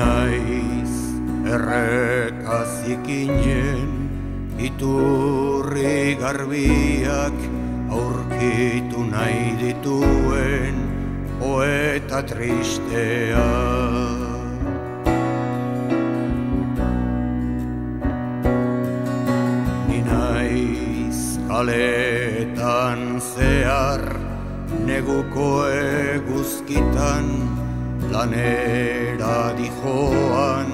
naiz errekazikinen iturri garbiak aurkitu nahi dituen poeta tristea. Ni naiz kaletan zehar neguko eguzkitan lanera dijoan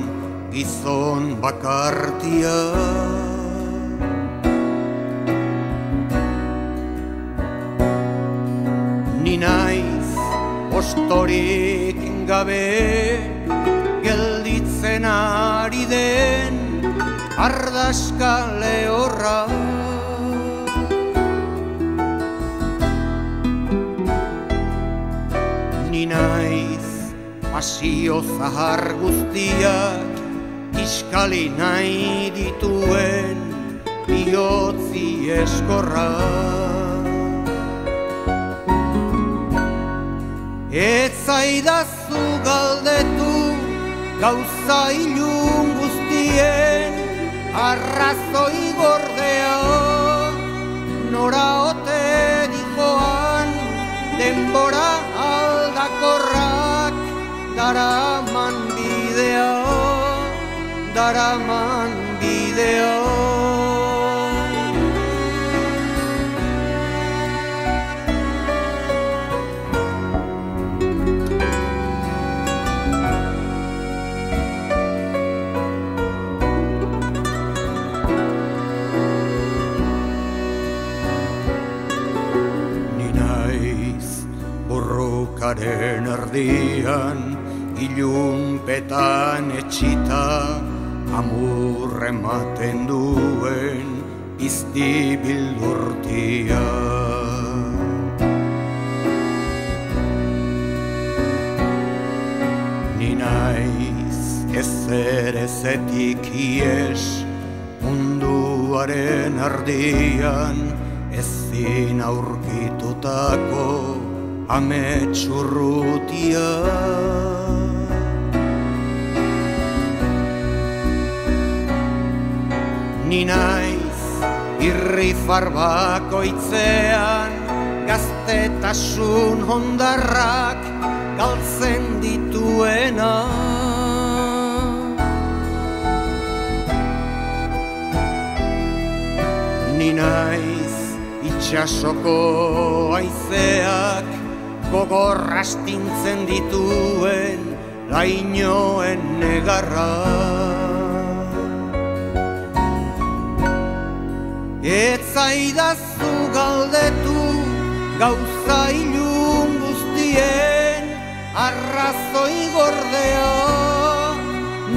gizon bakartia. Ni naiz ostorik gabe gelditzen ari den ardaska lehorra. Pasio zahar guztiak iskali nahi dituen bihotzi eskorra. Ez zaidazu galdetu gauza ilun guztien arrazoi gordea nora ote dijoan denbora aldakorrak daraman bidea daraman bidea Ni naiz burrukaren erdian ilunpetan etxita amur ematen duen izti bildurtia. Ni naiz ezer ezetik ies munduaren ardian ezin aurkitutako ametsurrutia. Ni naiz irri farbako itzean gaztetasun hondarrak galtzen dituena. Ni naiz itxasoko aizeak gogorra astintzen dituen lainoen negarra. Ez zaidazu galdetu gauza ilun guztien arrazoi gordea.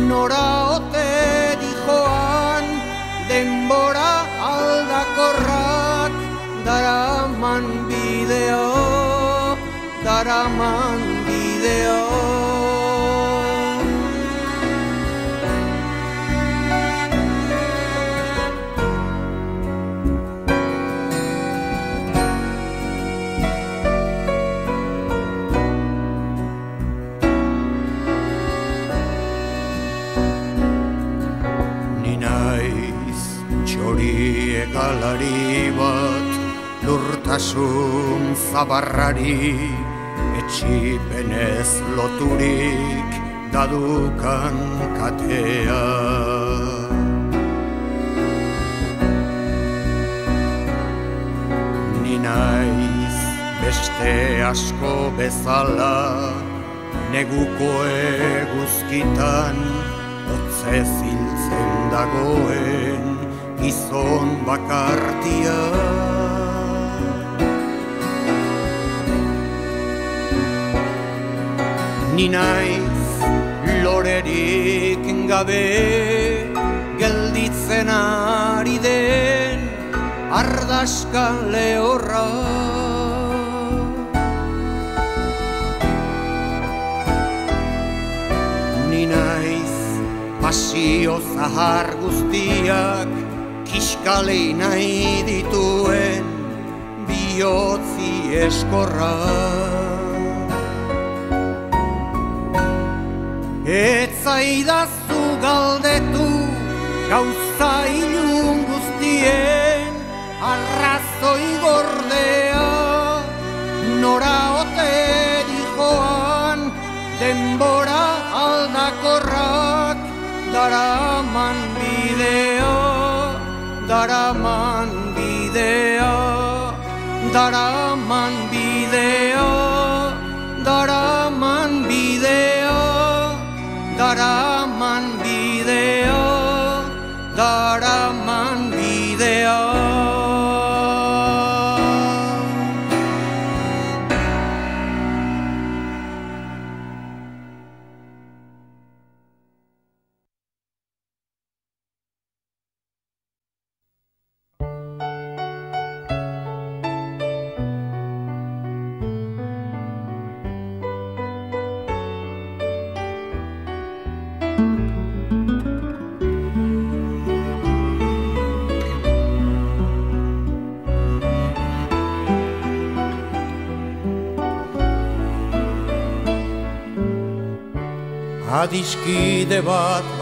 Nora ote dijoan denbora aldakorrak daraman bidea daraman bidea egalari bat lurtasun zabarrari etxipenez loturik dadukan katea. Ni naiz beste asko bezala neguko eguzkitan Otze ziltzen dagoen gizon bakartia Ni naiz lorerik gabe gelditzen ari den ardaska lehorra. Ni naiz pasio zahar guztiak kiskalei nahi dituen bihotzi eskorra. Ez zaidazu galdetu gauza ilun guztien arrazoi gordea nora ote dijoan denbora aldakorrak daraman bidea daraman bidea daraman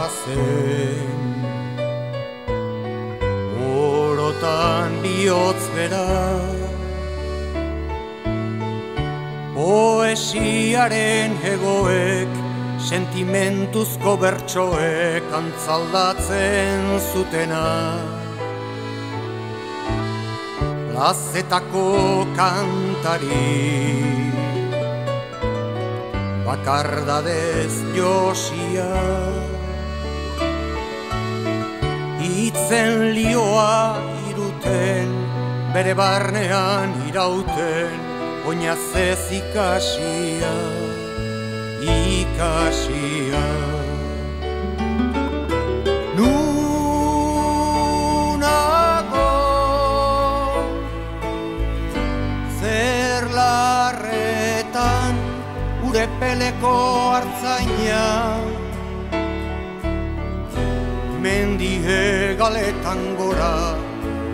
bazen Orotan bihotz bera Poesiaren egoek Sentimentuzko bertsoek Antzaldatzen zutena. Lazetako kantari bakardadez josia Itzen lioa iruten, bere barnean irauten Oinazez ikasia, ikasia. Nunago zer larretan gure peleko hartzaina. Mendie galetan gora,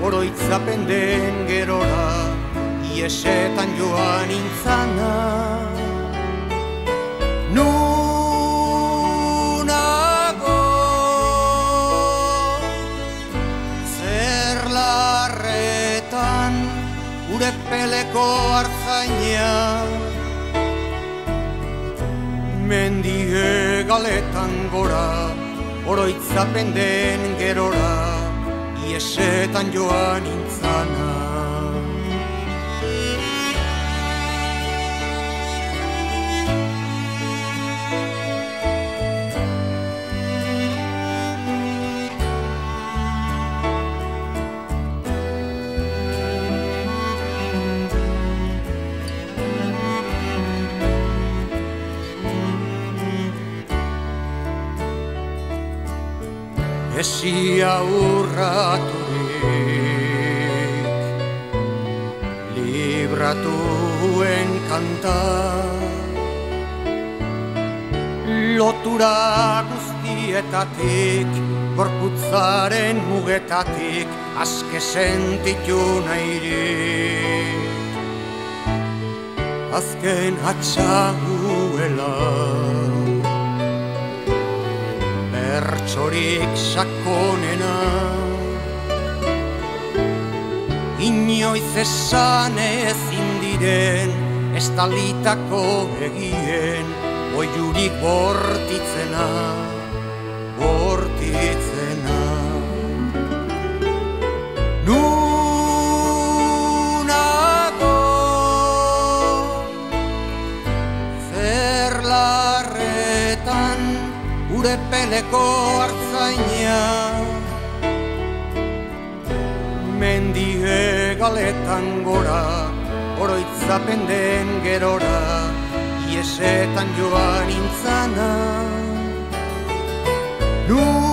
oroitzapen den gerora Iesetan joan intzana Nunago Zer larretan gure peleko hartzaina. Mendie galetan gora, oroitzapen den gerora, iesetan joan intzana. Esia urraturik. Libratuen kanta Lotura guztietatik Gorputzaren mugetatik Aske sentitu nahirik. Azken atxaguela bertsorik sakonena. Inoiz esan ezin diren estalitako egien Oiurik bortitzena, bortitzena gure peleko hartzaina Mendie galetan gora, oroitzapen den gerora Iesetan joan intzana Nunago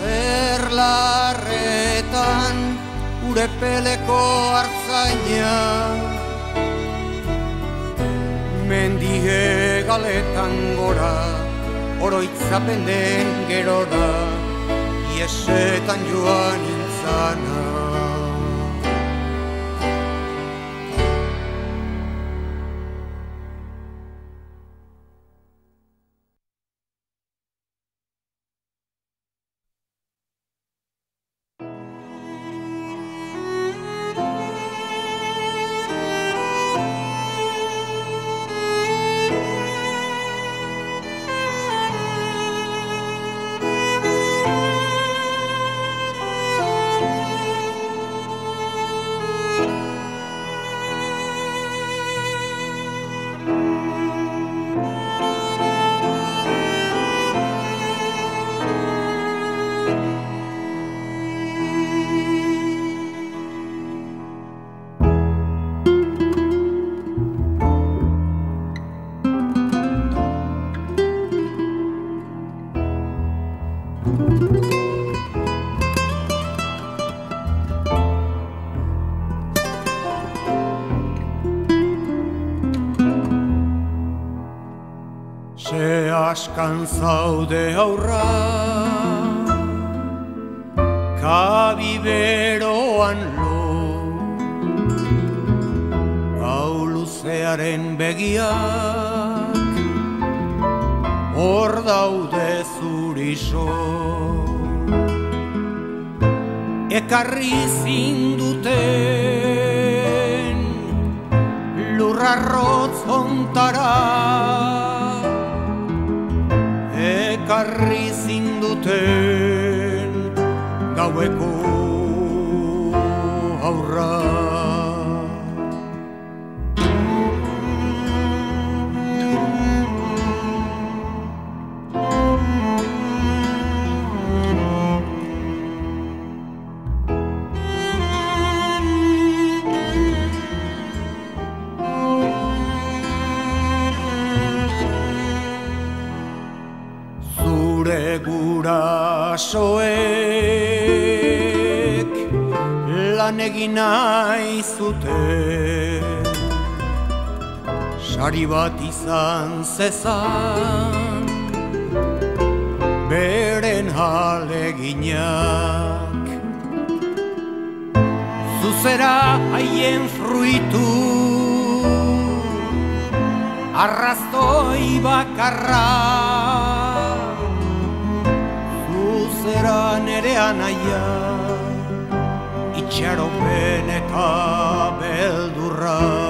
Zer larretan gure peleko hartzaina Mendie galetan gora, oroitzapen den gerora, iesetan joan intzana. Ze askan zaude aurra Kabi beroan lo Gau luzearen begiak Hor daude zuriso Ekarri zinduten Lurrarrotz ontara ekarri zinduten gaueko gurasoek lan egin nahi sari bat izan zezan beren aleginak zuzera haien fruitu arrazoi bakarra zera nerea naia Itxaropen eta beldurra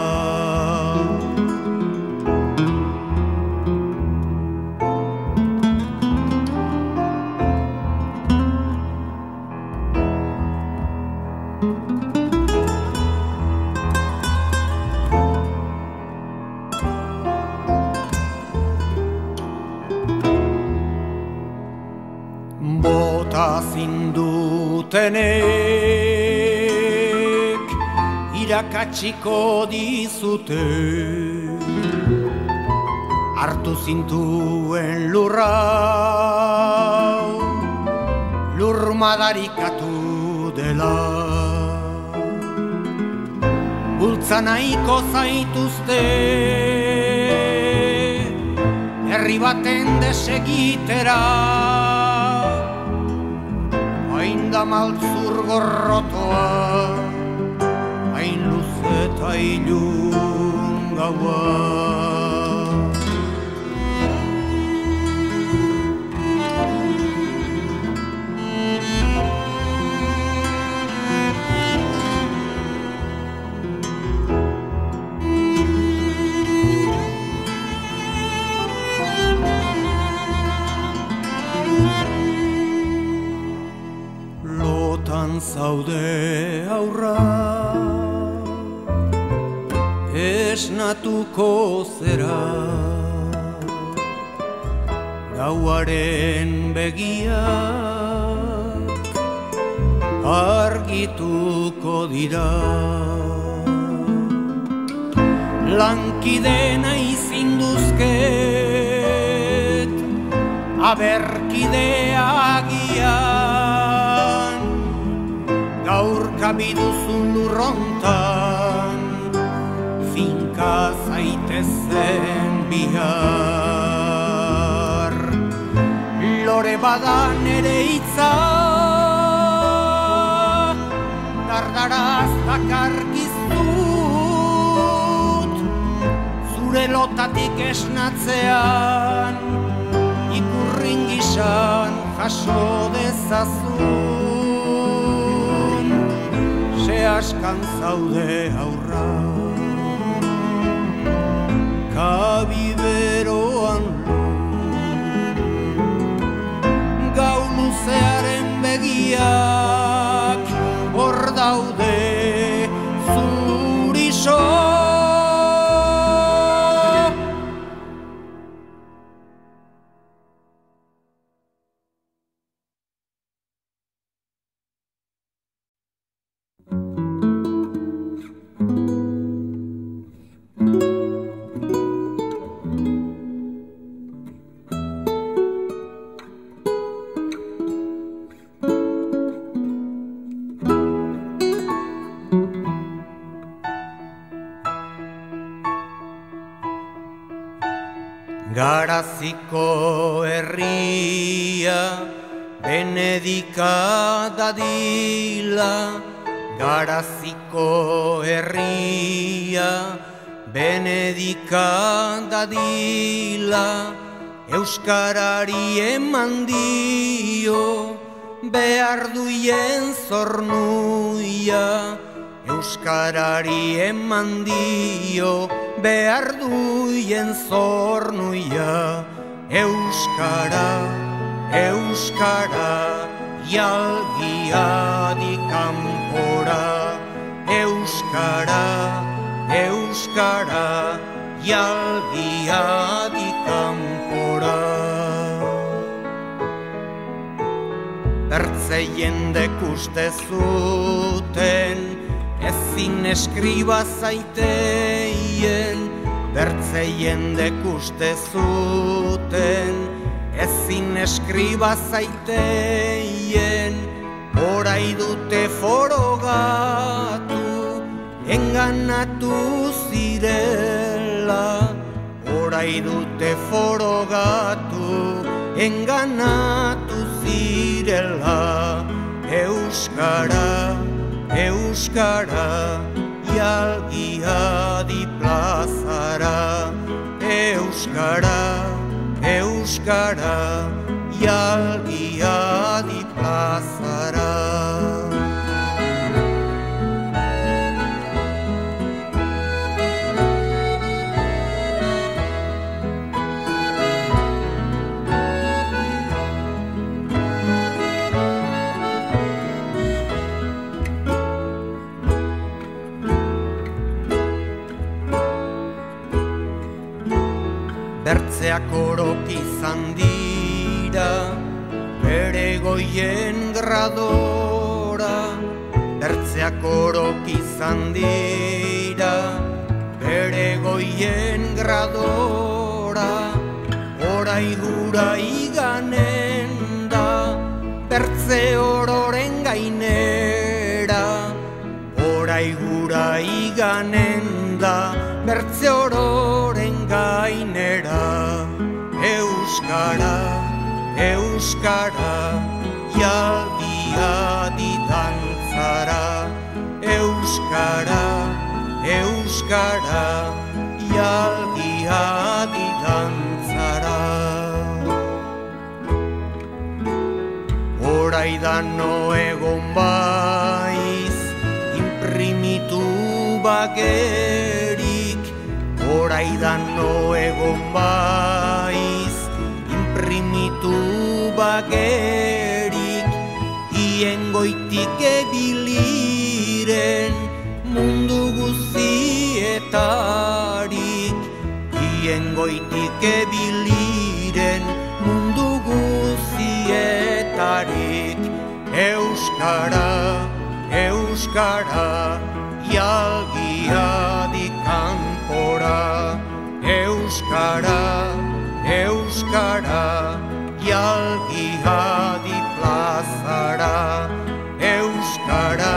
dutenek irakatsiko dizute. Hartu zintuen lurra lur madarikatu dela. Bultza nahiko zaituzte herri baten desegitera da maltzur gorrotoa Hain luze eta ilun gaua zaude aurra. Esnatuko zera. Gauaren begia. Argituko dira. Lankidena izinduzket aberkidea kabiduzun lurrontan Finka zaitezen bihar Lore badan ere itza Dardaraz dakarkiztut Zure lotatik esnatzean Ikurrin gisan jaso dezazun askan zaude aurra. Kabi beroan Gau luzearen begiak dadila Garaziko herria benedika dadila Euskarari eman dio behar duien zornuia. Euskarari eman dio behar duien zornuia. Euskara, Euskara, jalgia dikampora Euskara, Euskara, jalgia dikampora Bertze jende kuste zuten ezin eskriba zaiteien. Bertze jende kuste zuten ezin eskriba zaiteien orai dute forogatu enganatu zirela. Orai dute forogatu enganatu zirela. Euskara Euskara jalgia di plazara. Euskara, Euskara jalgia di plazara Bertzeak orok izan dira Bere goien gradora. Bertzeak orok izan dira Bere goien gradora. Horai gura iganen da Bertze ororen gainera. Horai gura iganen da Bertze ororen gainera Euskara, Euskara Jalgia ditantzara Euskara, Euskara Jalgia ditantzara Horai da no egon baiz Imprimitu bagerik Horai da no egon baiz Imprimitu bagerik Ien goitik ebiliren Mundu guzietarik Ien goitik ebiliren Mundu guzietarik Euskara, Euskara Jalgia dikanpora Euskara, Euskara Jalgia di plazara. Euskara,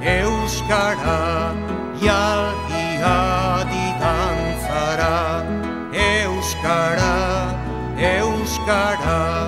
Euskara Jalgia di danzara. Euskara, Euskara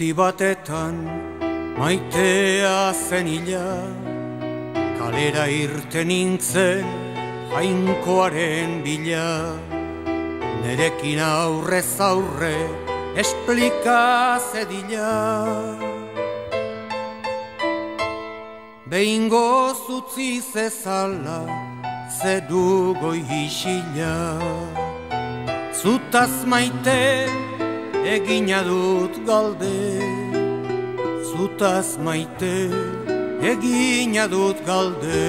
senti batetan maitea zen ila Kalera irten nintzen jainkoaren bila. Nerekin aurrez aurre esplika zedila. Behingo zutzi zezala zedu goi isila. Zutaz maite egina dut galde zutaz maite egina dut galde.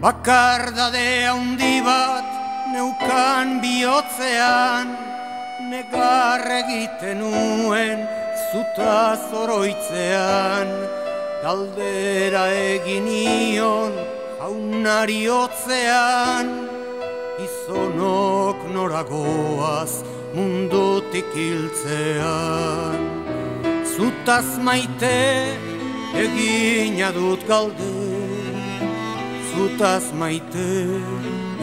Bakardade handi bat neukan bihotzean Negar egiten nuen zutaz oroitzean. Galdera egin ion jaunari otzean Izonok noragoaz mundutik hiltzean. Zutaz maite egina dut galde Zutaz maite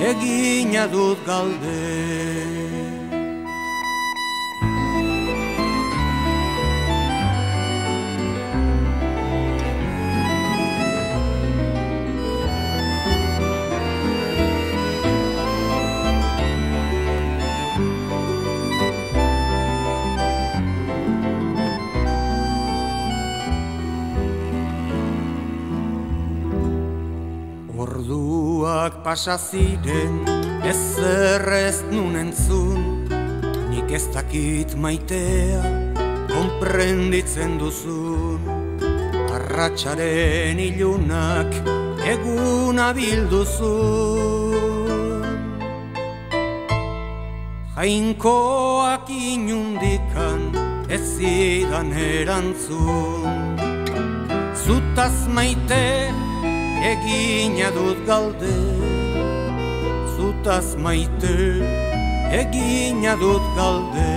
egina dut galde Orduak pasa ziren ez errez nunen zun Nik ez dakit maitea konprenditzen duzun. Arratxaren ilunak eguna bilduzun Jainkoak inundikan ez zidan erantzun. Zutaz maitea egina dut galde Zutaz maite egina dut galde.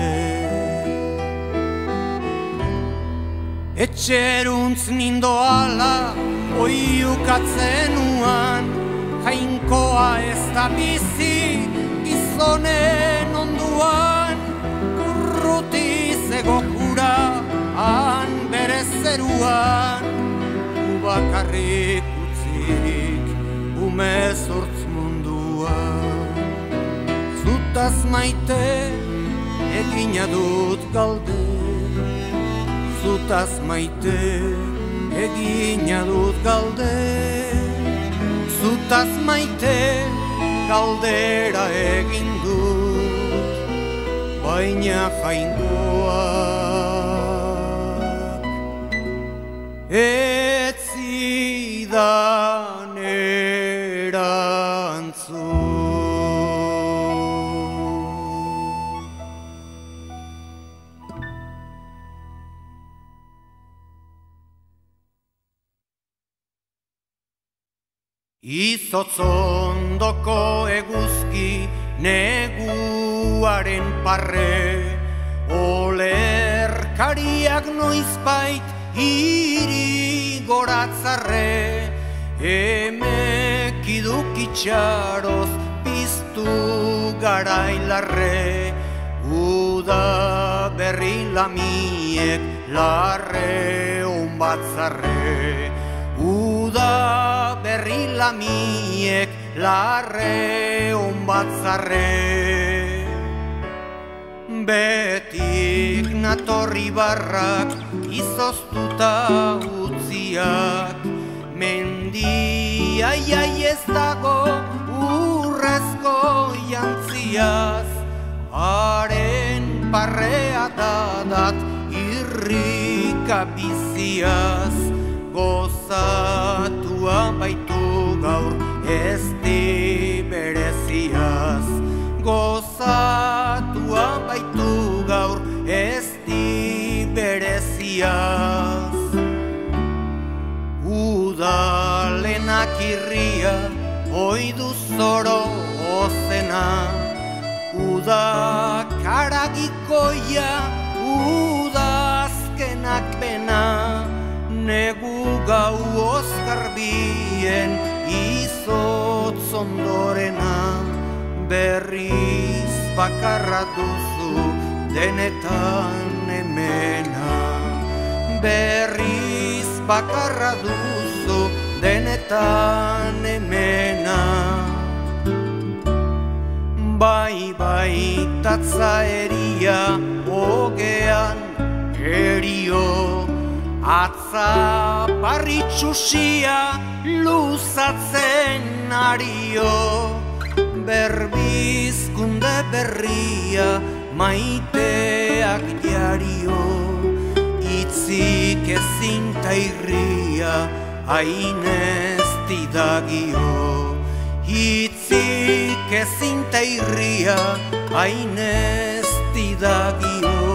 Etxeruntz nindoala oiukatzen uan Jainkoa ez da bizi gizonen onduan Urruti zegokura han bere zeruan. Ubakarrik ume zortz mundua. Zutaz maite egina dut galde. Zutaz maite egina dut galde. Zutaz maite galdera egin dut Baina jainkoa Etzidan Izotzondoko eguzki neguaren parre. Olerkariak noizbait hiri goratzarre. Emek idukitxaroz piztu garailarre. Uda berri lamiek larre onbatzarre. Uda berri lamiek larre onbatzarre Betik natorri barrak izoztuta utziak. Mendia iai ez dago urrezko jantziaz. Haren parrea dadat irrika biziaz Gozatua baitu gaur ez di bereziaz. Gozatua baitu gaur ez di bereziaz. Udalenak irria oidu zoro ozena. Uda karagikoia udazkenak bena. Negu gau ozkarbien izotz ondorena Berriz bakarra duzu denetan emena. Berriz bakarra duzu denetan emena. Bai bai tatza eria ogean erio Atza parritxusia luzatzen ario Berbizkunde berria maite kaleak jario Itzik ezin ta irria hainez didagio. Itzik ezin ta irria hainez didagio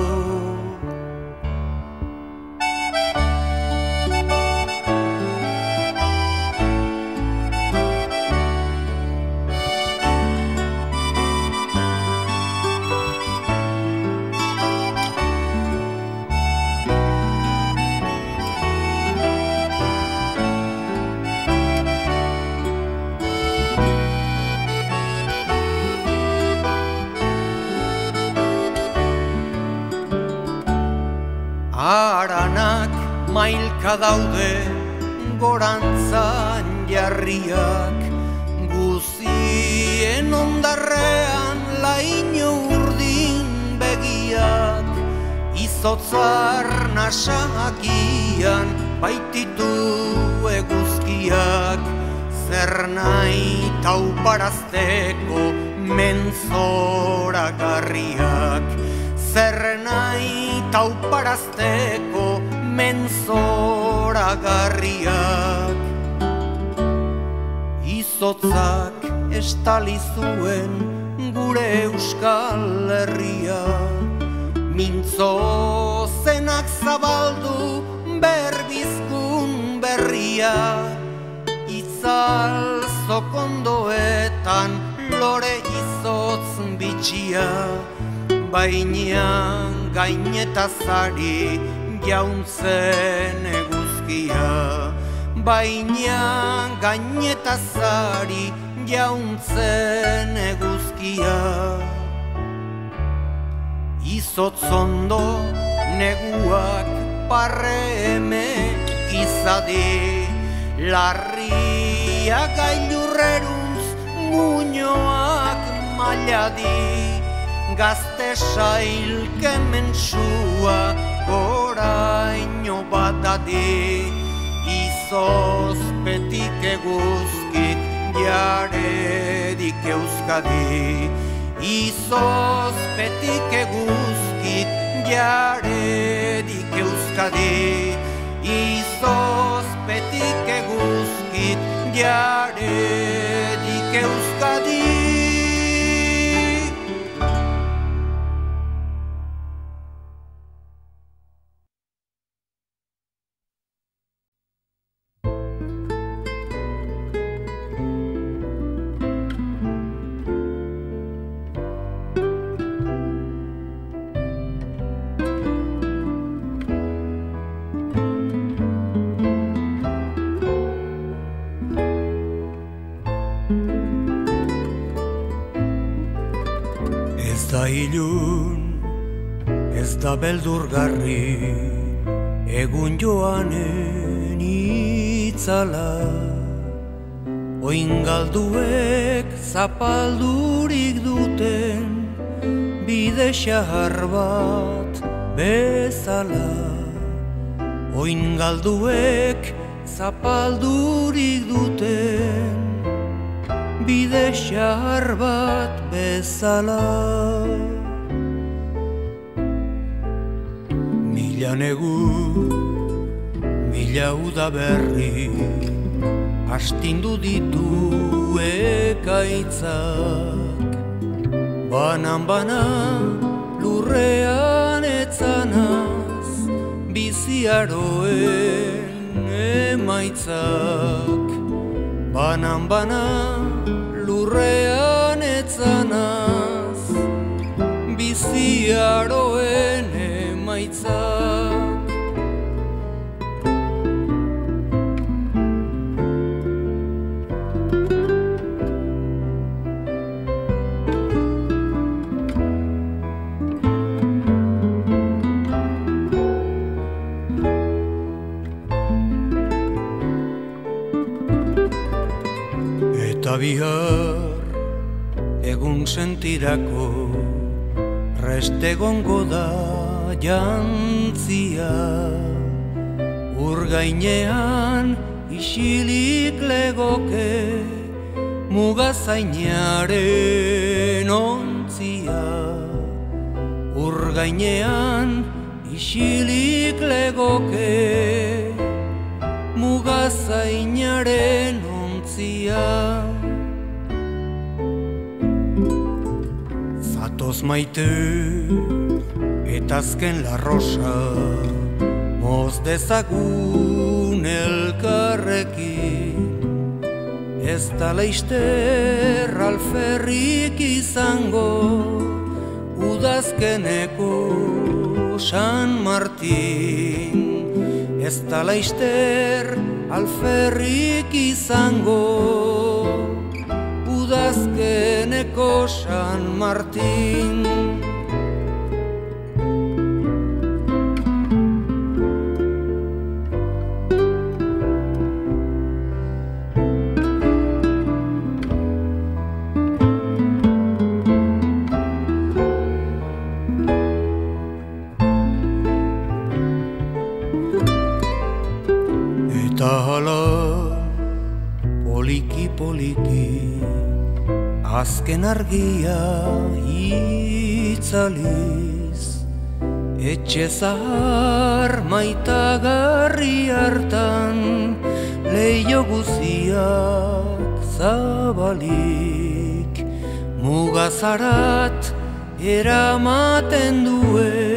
Aranak mailka daude gorantzan jarriak. Guzien ondarrean laino urdin begiak. Izotzar nasakian baititu eguzkiak. Zer nahi tauparazteko menzora garriak Zer nahi tauparazteko menzora garriak Izotzak estali zuen gure euskal herria. Mintzo zenak zabaldu berbizkun berria. Itzal zokondoetan lore izotz bitxia Bainean gainetazari jauntzen eguzkia. Bainean gainetazari jauntzen eguzkia. Izotzondo neguak parre eme izadi. Larria gailurreruntz muñoak mailadi Gazte sailke mentsua goraino batadi Izozpetik eguzkik jaredik euskadi. Izozpetik eguzkik jaredik euskadi. Izozpetik eguzkik jaredik euskadi beldurgarri, egun joanen itzala. Oingalduek zapaldurik duten, bide xahar bat bezala. Oingalduek zapaldurik duten, bide xahar bat bezala Mila negu, mila udaberri Astindu ditu ekaitzak. Banan-banan lurrean etzanaz Biziaroen emaitzak. Banan-banan lurrean etzanaz Biziaroen Eta bihar egun sentirako restegongo da jantzia. Ur gainean isilik legoke mugazainaren ontzia. Urgainean isilik legoke mugazainaren ontzia Zatoz maite eta azken larrosa moz dezagun elkarrekin. Ez da leister alferrik izango udazkeneko San Martin. Ez da leister alferrik izango udazkeneko San Martin Eta hala poliki poliki azken argia itzaliz etxe zahar maitagarri hartan leio guziak zabalik mugazarat eramaten duen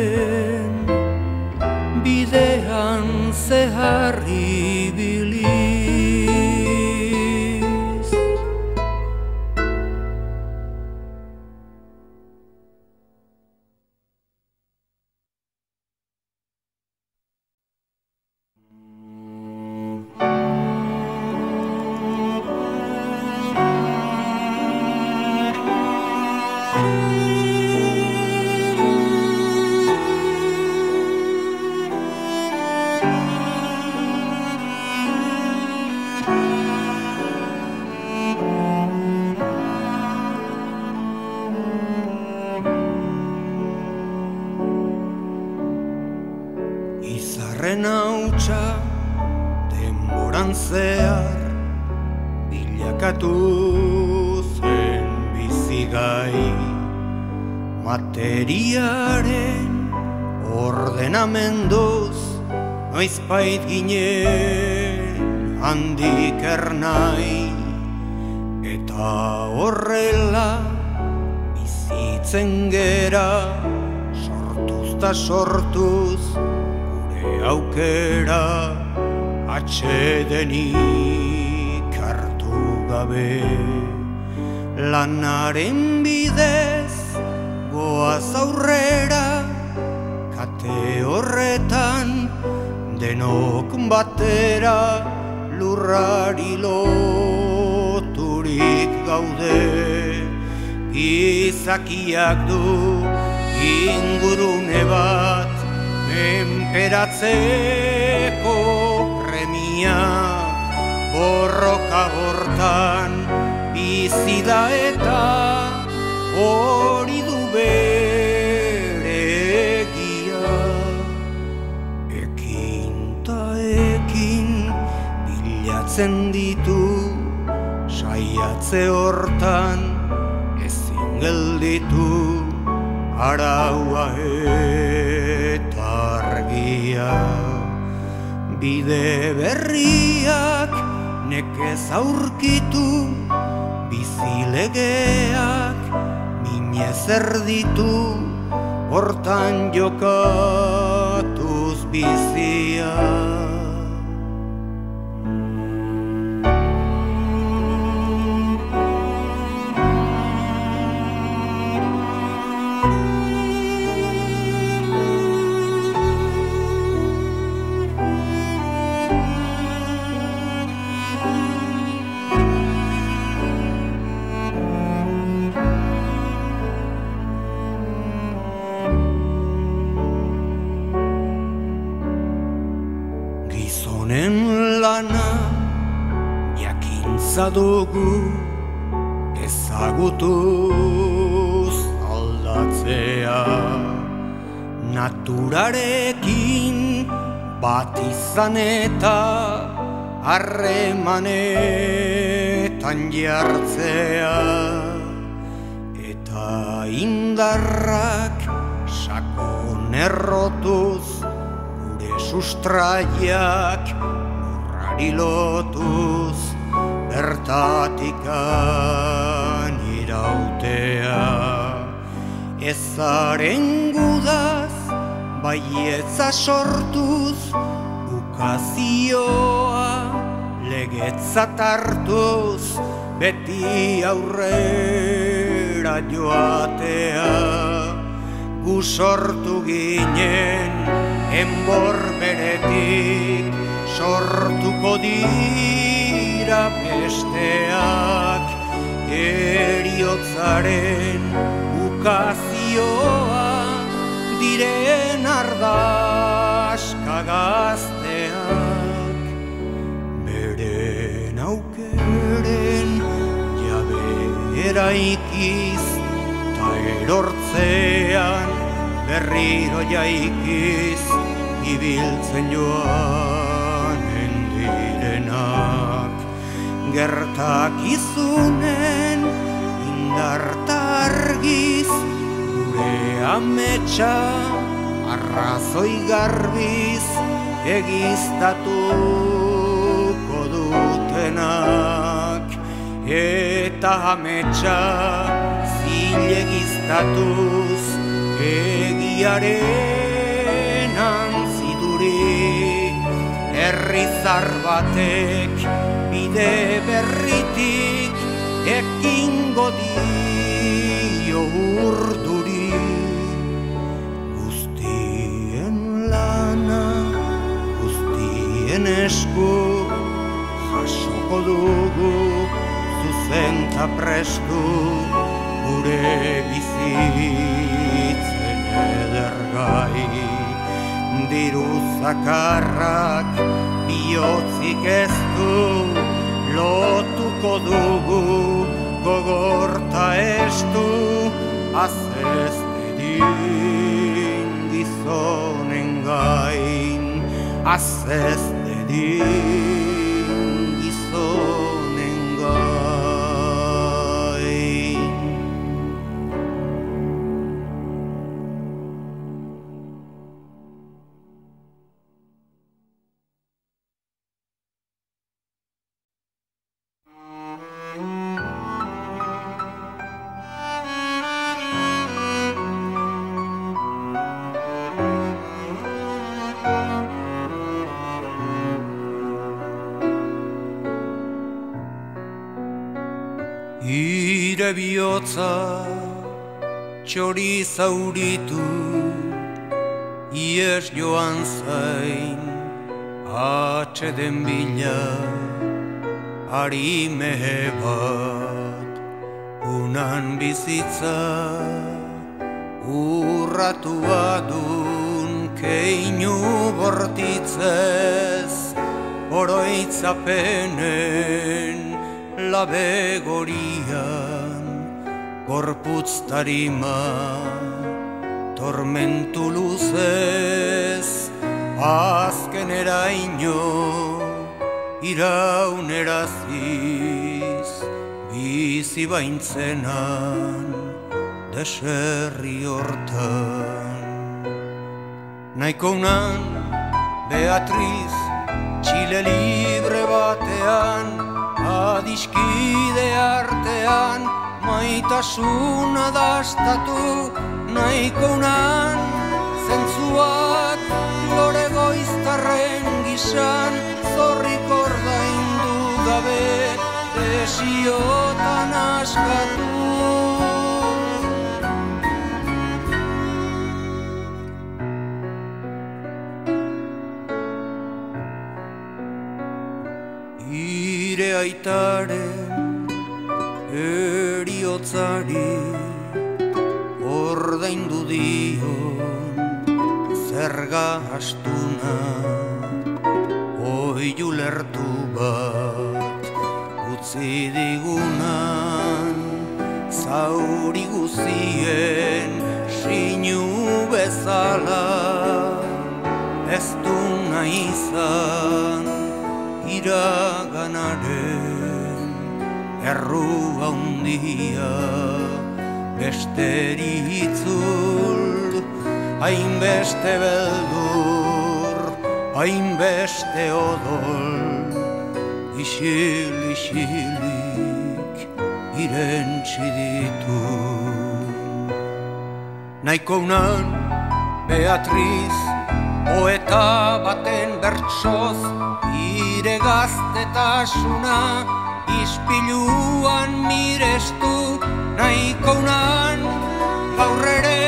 noizbait ginen gizakiak du ingurune bat menperatzeko premia. Borroka hortan bizi da eta hori du bere egia. Ekin ta ekin bilatzen ditu saiatze hortan gelditu araua eta argia bide berriak nekez aurkitu bizilegeak minez erditu hortan jokatuz bizia ezagutuz aldatzea. Naturarekin bat izan eta harremanetan jartzea. Eta indarrak errotuz gure sustraiak lotuz bertatikan ezaren gudaz baietza sortuz ukazioa legetzat hartuz beti aurrera joatea. Gu sortu ginen enbor beretik sortuko dira besteak eriotzaren ukazioa diren ardaska gazteak beren aukeren jabe eraikiz ta erortzean berriro jaikiz ibiltzen joan endirenak gertak izunen indartargiz gure ametsa arrazoi garbiz egiztatuko dutenak. Eta ametsa zilegiztatuz egiaren antziduri. Herrizar batek bide berritik ekingo dio urduri lana guztien esku jasoko dugu zuzenta prestu gure bizitzen edergai. Diru zakarrak bihotzik ez du lotuko dugu gogorta estu azezte din rein, as es. Bihotza txori zauritu Ies joan zain atxeden bila Ari mehe bat unan bizitza Urratu adun keinu bortitzez Oroitzapenen labe gorian Gorputz tarima tormentu luzez Azken eraino irauneraziz Bizi baintzenan deserri hortan. Naiko unan Beatriz Txile libre batean Adiskide artean Maitasuna dastatu Naiko unan Zentzuak Lore goiztarren gisan Zorrik ordaindu gabe Desiotan askatu. Ire aitaren eriotzari ordaindu dion zerga astuna oiu lertu bat utzi digunan zauri guzien sinu bezala ez du nahi izan iraganaren erru handia besteri itzul hainbeste beldur, hainbeste odol, isil isilik irentzi ditu. Naiko unan, Beatriz, poeta baten bertsoz, ire gaztetasuna, ispiluan mirestu, naiko unan, gaur ere,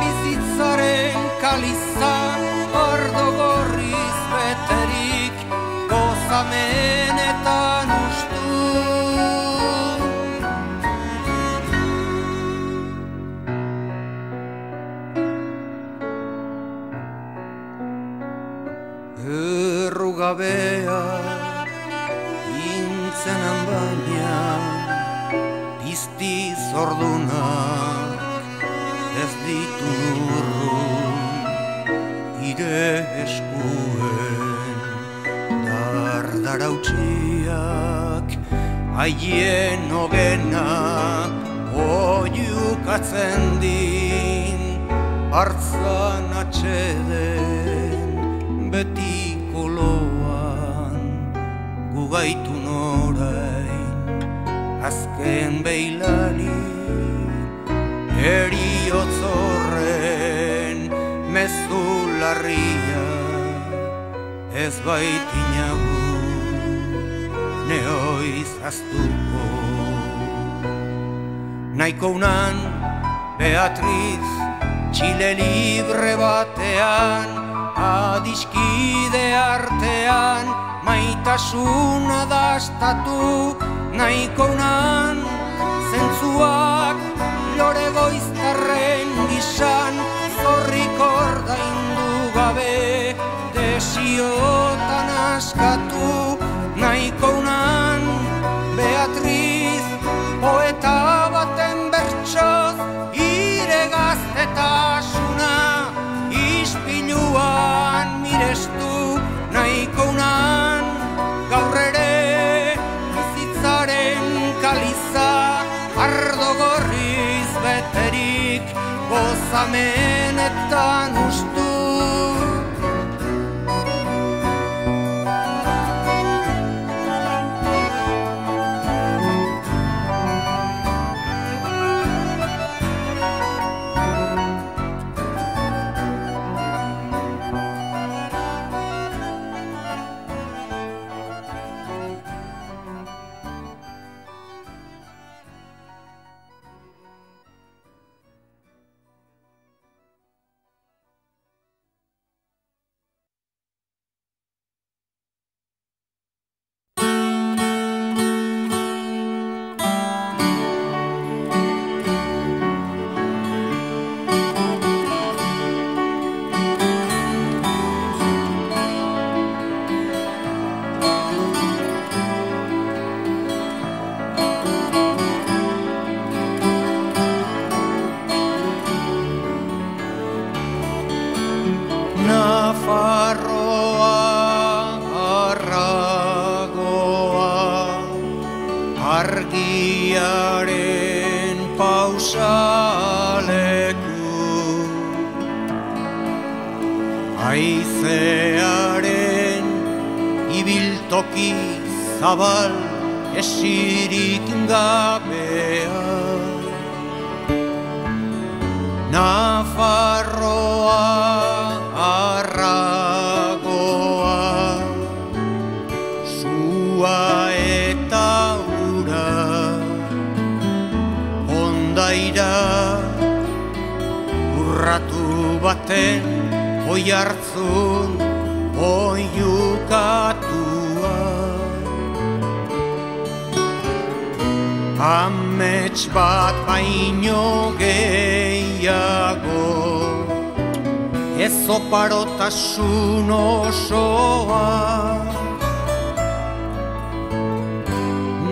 bizitzaren kaliza, eskuen dardarautsiak Haien ogena oiukatzen din Artzan atxeden beti koloan Gugaitu norain azken beilari Eriotzorren Ez baitinagu neoiz aztuko. Naiko unan Beatriz Txile libre batean Adiskide artean Maitasuna dastatu. Naiko unan Zentzuak gorriz beterik Gozamenetan ustu baten Oi hartzun Oiukatua Amets bat baino gehiago Ez oparotasun osoa.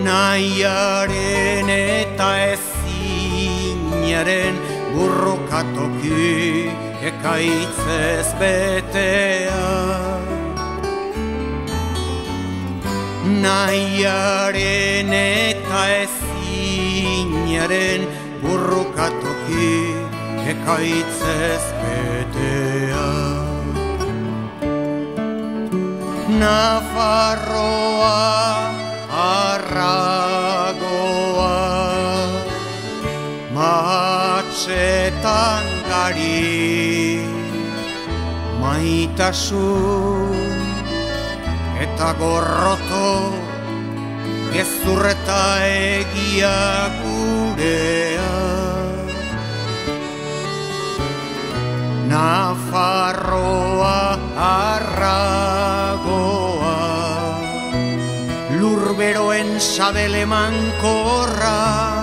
Nahiaren eta ezinaren burrokatoki ekaitzez betea Nahiaren eta ezinaren burrukatoki ekaitzez betea Nafarroa arragoa Matxetan gari Maitasun eta gorroto Gezurreta egia gurea Nafarroa arragoa Lurberoen sabele mankorra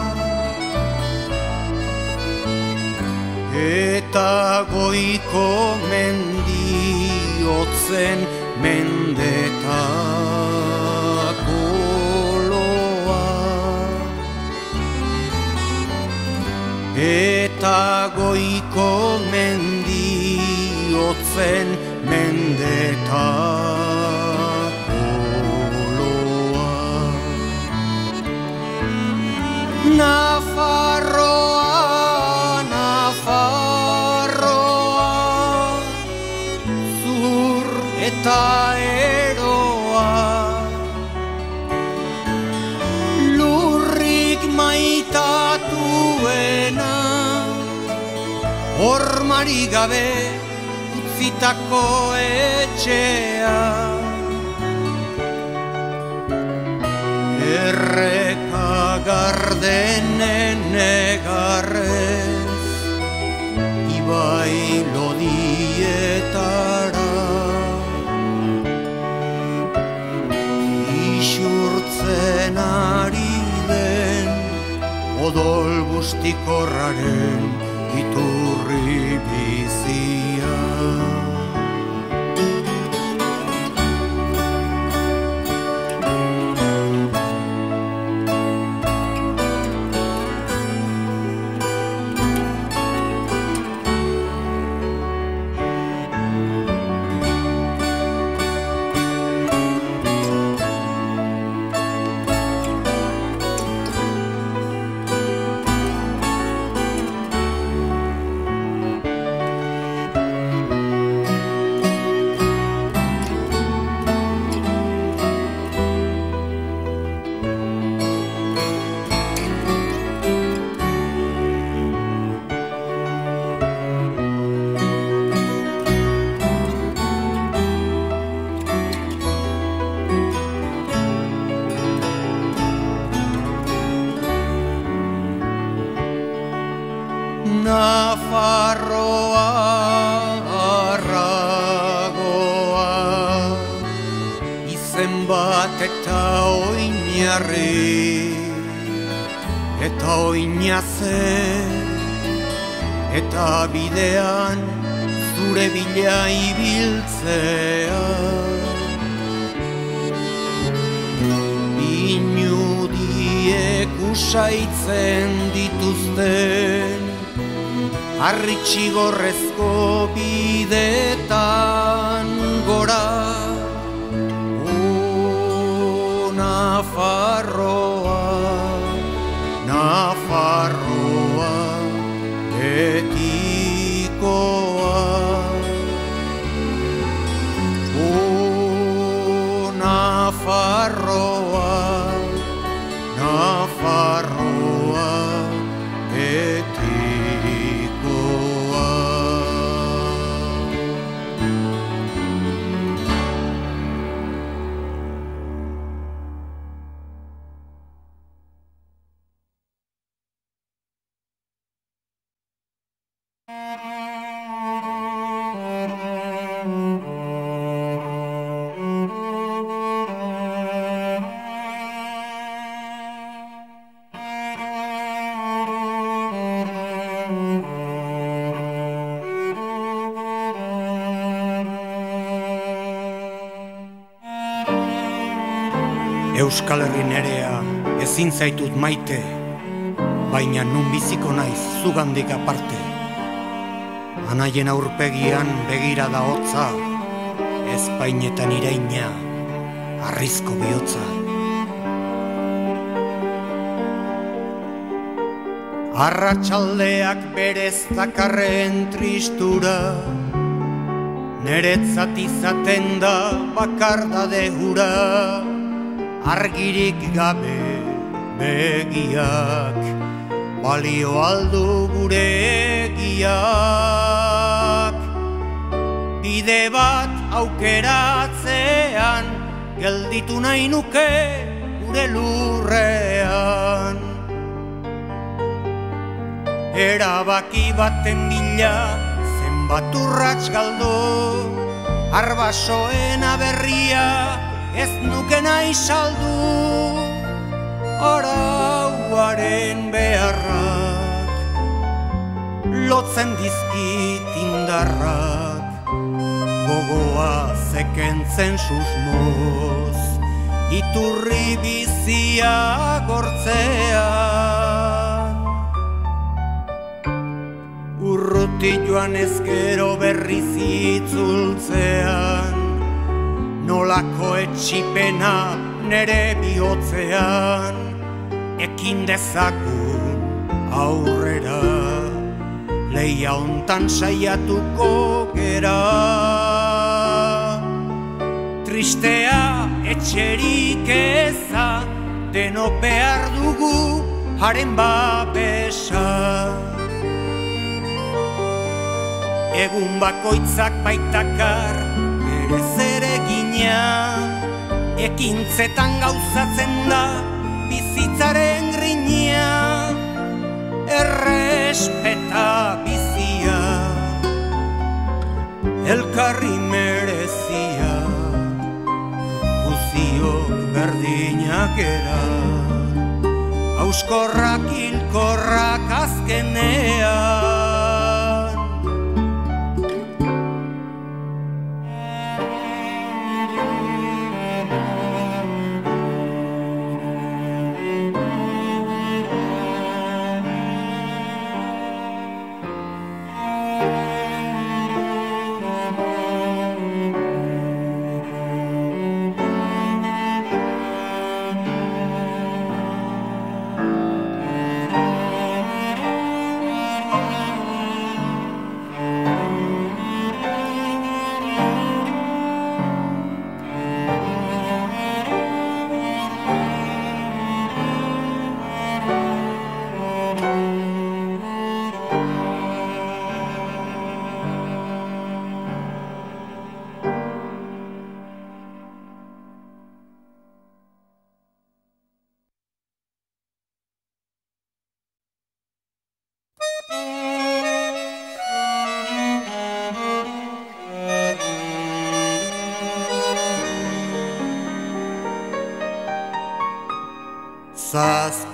Eta goiko mendiotzen mendetako loa. Eta goiko mendiotzen mendetako Hormari gabe utzitako etxea. Erreka gardenen egarrez Ibai lodietara. Isurtzen ari den Odol bustikorraren Nafarroa arragoa. Izen bat eta oinarri. Eta oinaze Eta bidean zure bila ibiltzea. Inudiek usaitzen dituzten Arritxigorrezko bidetan gora O Nafarroa, ezin zaitut maite, baina nun biziko naiz zugandik aparte. Anaien aurpegian begira da hotza, ezpainetan iraina, arrizko bihotza. Arratxaldeak berez dakarren tristura Neretzat izaten da bakar da dehura Argirik gabe begiak Balio aldu gure egiak Bide bat aukeratzean Gelditu nahi nuke gure lurrean. Erabaki baten bila zenbat urratx galdo Arbasoen aberria ez nuke nahi saldu Arauaren beharrak Lotzen dizkit indarrak Gogoa zekentzen susmoz Iturri bizia gortzean. Urruti joan ezkero berri zitzultzean Nolako etxipena nere bihotzean Ekin dezagun aurrera. Leia hontan saiatuko gera. Tristea etxerik eza Deno behar dugu haren babesa. Egun bakoitzak baitakar bere zere gina Ekintzetan gauzatzen da bizitzaren grina Errespeta bizia Elkarri merezia Guziok berdinak era. Auskorrak hilkorrak azkenean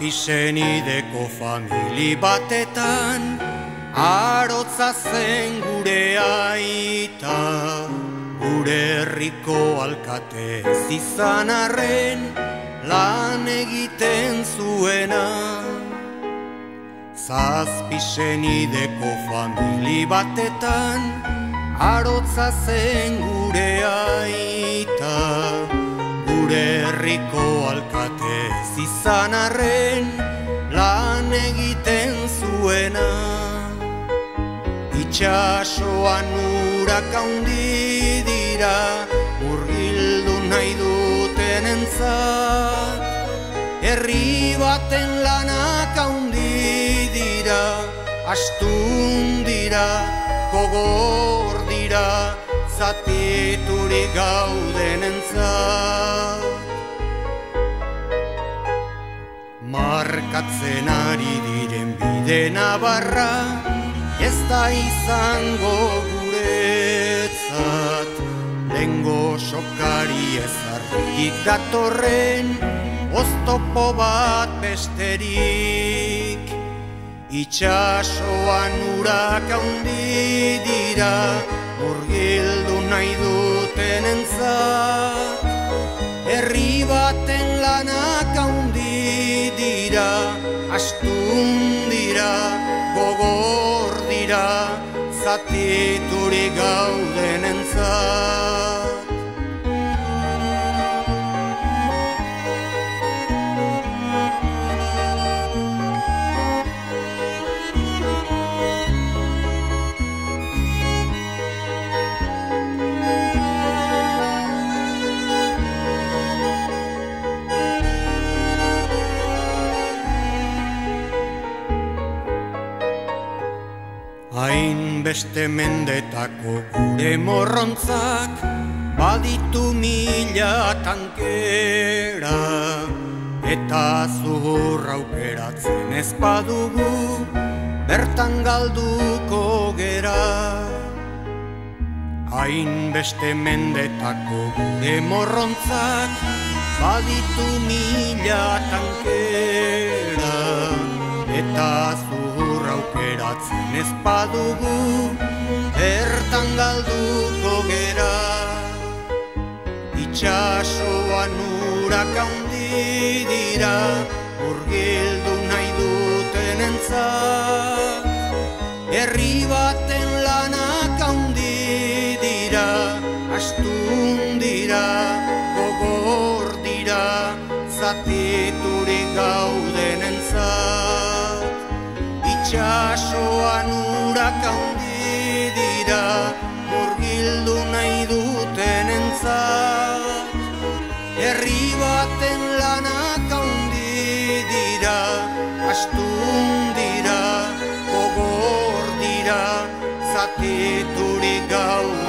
Zazpisen ideko famili batetan Arotza zen gure aita Gure herriko alkate izan arren Lan egiten zuena. Zazpisen ideko famili batetan Arotza zen gure aita Gure herriko alkate izan arren lan egiten zuena. Itxasoan urak handi dira murgildu nahi duten entzat. Herri baten lanak handi dira astun dira kogor dira zatiturik gauden entzat Markatzen ari diren bide nabarra Ez da izango guretzat. Lengo sokari ezarrik datorren Oztopo bat besterik. Itxasoan urak handi dira Murgildu nahi duten entzat Herri baten lanak handi dira Astun dira, gogor dira Zatiturik gauden entzat Hainbeste mendetako gure morrontzak Baditu mila tankera. Eta zuhurra aukeratzen ez badugu Bertan galduko gera. Hainbeste mendetako gure morrontzak Baditu mila tankera. Eta zuhurra aukeratzen ez badugu Bertan galduko gera. Itxasoan urak handi dira Urgildu nahi duten entzat. Herri baten lanak handi dira Astun dira, gogor dira Zatiturik entzat itxasoan urak handi dira murgildu nahi duten entzat. Herri baten lanak handi dira astun dira gogor dira zatiturik gaur